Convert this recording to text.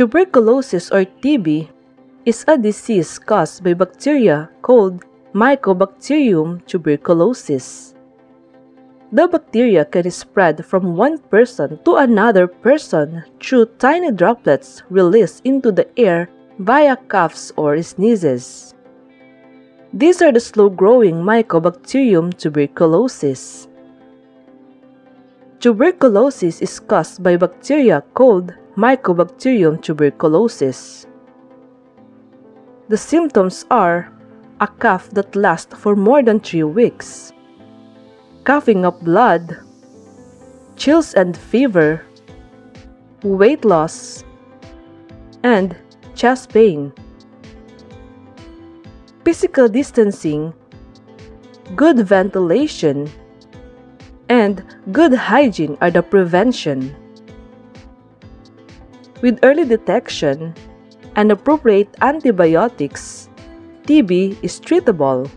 Tuberculosis or TB is a disease caused by bacteria called Mycobacterium tuberculosis. The bacteria can spread from one person to another person through tiny droplets released into the air via coughs or sneezes. These are the slow-growing Mycobacterium tuberculosis. Tuberculosis is caused by bacteria called Mycobacterium tuberculosis. The symptoms are a cough that lasts for more than 3 weeks, coughing up blood, chills and fever, weight loss, and chest pain. Physical distancing, good ventilation, and good hygiene are the prevention. With early detection and appropriate antibiotics, TB is treatable.